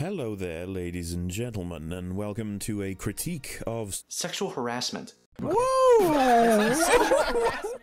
Hello there, ladies and gentlemen, and welcome to a critique of Sexual harassment. Woo!